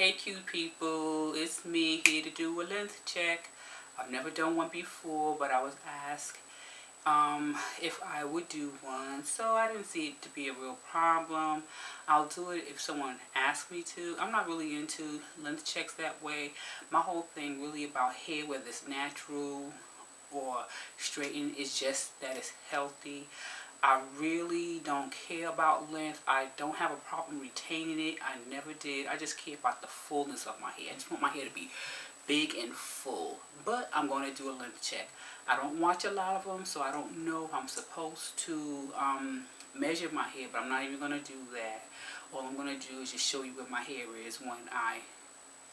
Hey cute people, it's me here to do a length check. I've never done one before, but I was asked um, if I would do one, so I didn't see it to be a real problem. I'll do it if someone asks me to. I'm not really into length checks that way. My whole thing really about hair, whether it's natural or straightened, is just that it's healthy. I really don't care about length. I don't have a problem retaining it. I never did. I just care about the fullness of my hair. I just want my hair to be big and full. But I'm going to do a length check. I don't watch a lot of them, so I don't know if I'm supposed to um, measure my hair, but I'm not even going to do that. All I'm going to do is just show you where my hair is when I,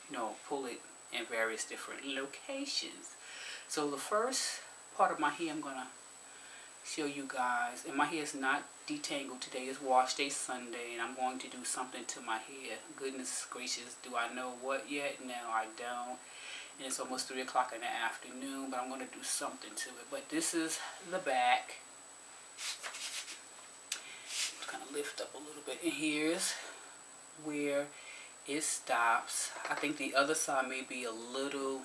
you know, pull it in various different locations. So the first part of my hair I'm going to show you guys. And my hair is not detangled. Today It's wash day Sunday and I'm going to do something to my hair. Goodness gracious, do I know what yet? No, I don't. And it's almost 3 o'clock in the afternoon, but I'm going to do something to it. But this is the back. kind of lift up a little bit. And here's where it stops. I think the other side may be a little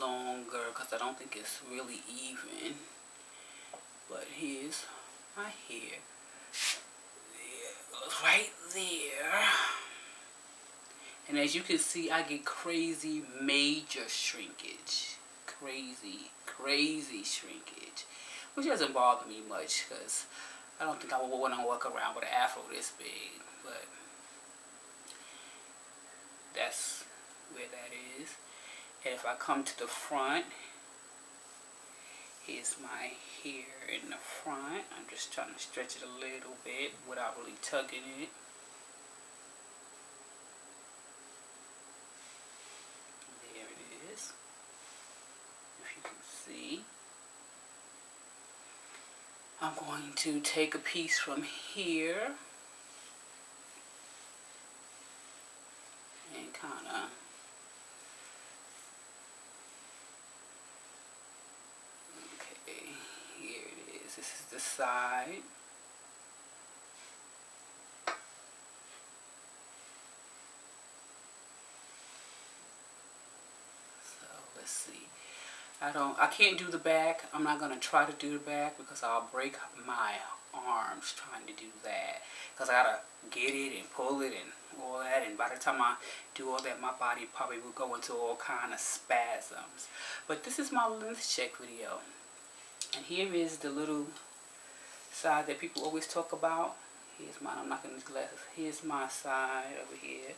longer because I don't think it's really even. But here's my hair. There right there. And as you can see, I get crazy major shrinkage. Crazy, crazy shrinkage. Which doesn't bother me much because I don't think I would want to walk around with an afro this big. But that's where that is. And if I come to the front, Here's my hair in the front. I'm just trying to stretch it a little bit without really tugging it. There it is. If you can see. I'm going to take a piece from here and kind of the side. So let's see. I don't, I can't do the back. I'm not going to try to do the back because I'll break my arms trying to do that. Because I got to get it and pull it and all that. And by the time I do all that, my body probably will go into all kind of spasms. But this is my length check video. And here is the little side that people always talk about. Here's mine. I'm not going to glasses. Here's my side over here.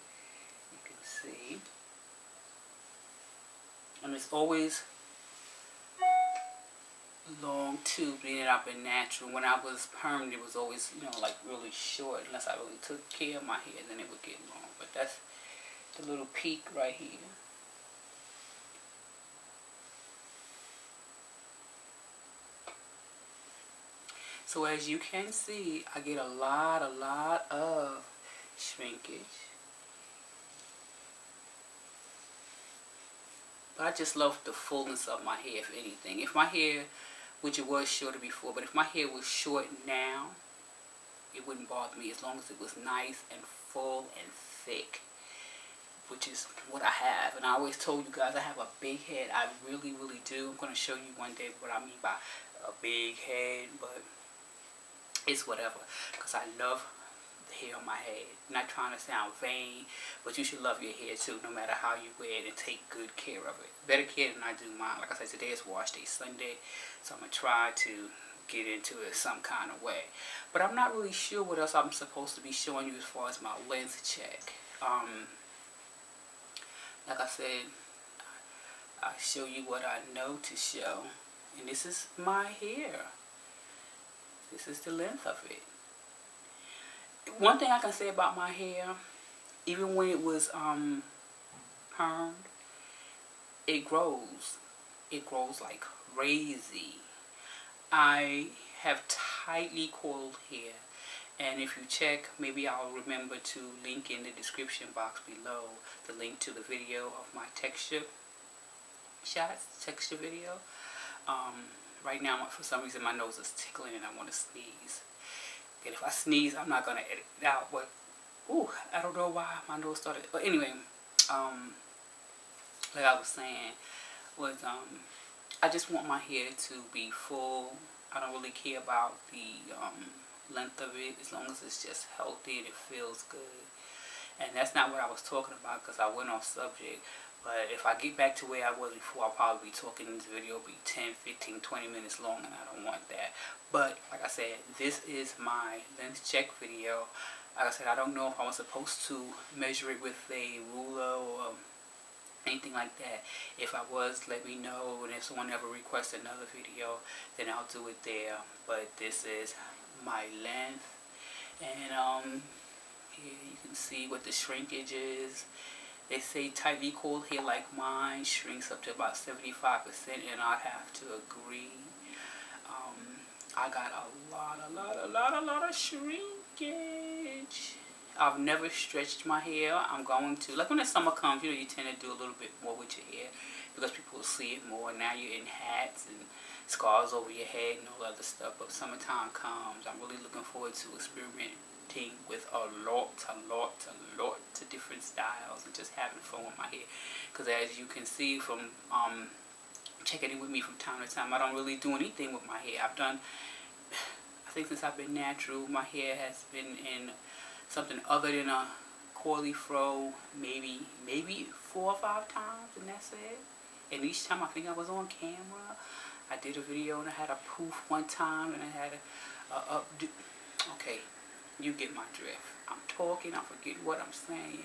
You can see. And it's always long too, being it I've been natural. When I was permanent, it was always, you know, like really short. Unless I really took care of my hair, then it would get long. But that's the little peak right here. So as you can see, I get a lot, a lot of shrinkage. But I just love the fullness of my hair, if anything. If my hair, which it was shorter before, but if my hair was short now, it wouldn't bother me as long as it was nice and full and thick, which is what I have. And I always told you guys I have a big head. I really, really do. I'm going to show you one day what I mean by a big head, but it's whatever because I love the hair on my head. not trying to sound vain, but you should love your hair too, no matter how you wear it and take good care of it. Better care than I do mine. Like I said, today is wash day Sunday, so I'm going to try to get into it some kind of way. But I'm not really sure what else I'm supposed to be showing you as far as my length check. Um, like I said, I show you what I know to show. And this is my hair. This is the length of it. One thing I can say about my hair, even when it was um, permed, it grows. It grows like crazy. I have tightly coiled hair. And if you check, maybe I'll remember to link in the description box below the link to the video of my texture shots, texture video. Um, Right now, for some reason, my nose is tickling and I want to sneeze. And if I sneeze, I'm not going to edit it out. But, ooh, I don't know why my nose started. But anyway, um, like I was saying, was um, I just want my hair to be full. I don't really care about the um, length of it as long as it's just healthy and it feels good. And that's not what I was talking about because I went off subject. But if I get back to where I was before, I'll probably be talking this video will be 10, 15, 20 minutes long and I don't want that. But like I said, this is my length check video. Like I said, I don't know if I was supposed to measure it with a ruler or anything like that. If I was, let me know. And if someone ever requests another video, then I'll do it there. But this is my length. And um, here you can see what the shrinkage is. They say tightly coiled hair like mine shrinks up to about 75% and I have to agree. Um, I got a lot, a lot, a lot, a lot of shrinkage. I've never stretched my hair. I'm going to. Like when the summer comes, you know, you tend to do a little bit more with your hair because people see it more. Now you're in hats and scars over your head and all other stuff. But summertime comes. I'm really looking forward to experimenting with a lot, a lot, a lot of different styles and just having fun with my hair. Because as you can see from um, checking in with me from time to time, I don't really do anything with my hair. I've done, I think since I've been natural, my hair has been in something other than a coily fro maybe maybe four or five times and that's it and each time I think I was on camera I did a video and I had a poof one time and I had a, a updo okay you get my drift I'm talking I forget what I'm saying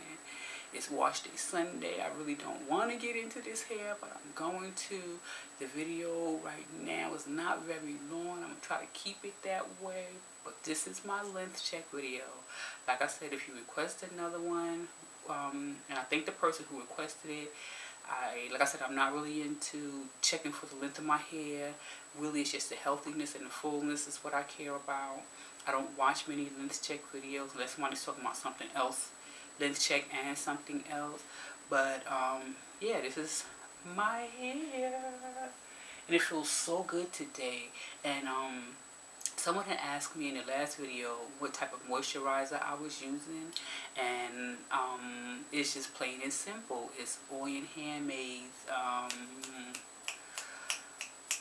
it's wash day Sunday. I really don't want to get into this hair, but I'm going to. The video right now is not very long. I'm going to try to keep it that way. But this is my length check video. Like I said, if you request another one, um, and I think the person who requested it, I, like I said, I'm not really into checking for the length of my hair. Really, it's just the healthiness and the fullness is what I care about. I don't watch many length check videos unless somebody's talking about something else Length check and something else. But um, yeah, this is my hair. And it feels so good today. And um, someone had asked me in the last video what type of moisturizer I was using. And um, it's just plain and simple. It's Oyin Handmade. Um,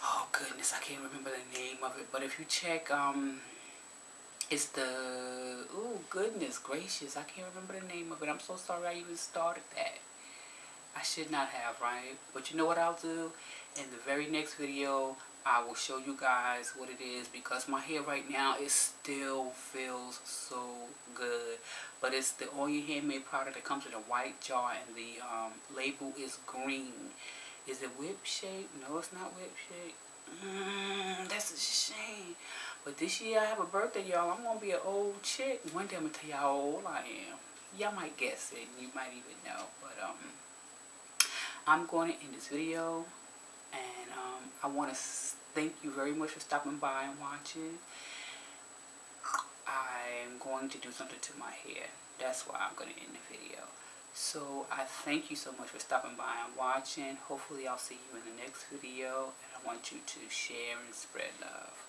oh goodness, I can't remember the name of it. But if you check... Um, it's the, oh goodness gracious, I can't remember the name of it. I'm so sorry I even started that. I should not have, right? But you know what I'll do? In the very next video, I will show you guys what it is because my hair right now, it still feels so good. But it's the Oyin Handmade product that comes in a white jar and the um, label is green. Is it whip shape? No, it's not whip shape. Mm, that's a shame. But this year I have a birthday, y'all. I'm going to be an old chick. One day I'm going to tell y'all how old I am. Y'all might guess it. You might even know. But um, I'm going to end this video. And um, I want to thank you very much for stopping by and watching. I'm going to do something to my hair. That's why I'm going to end the video. So I thank you so much for stopping by and watching. Hopefully I'll see you in the next video. And I want you to share and spread love.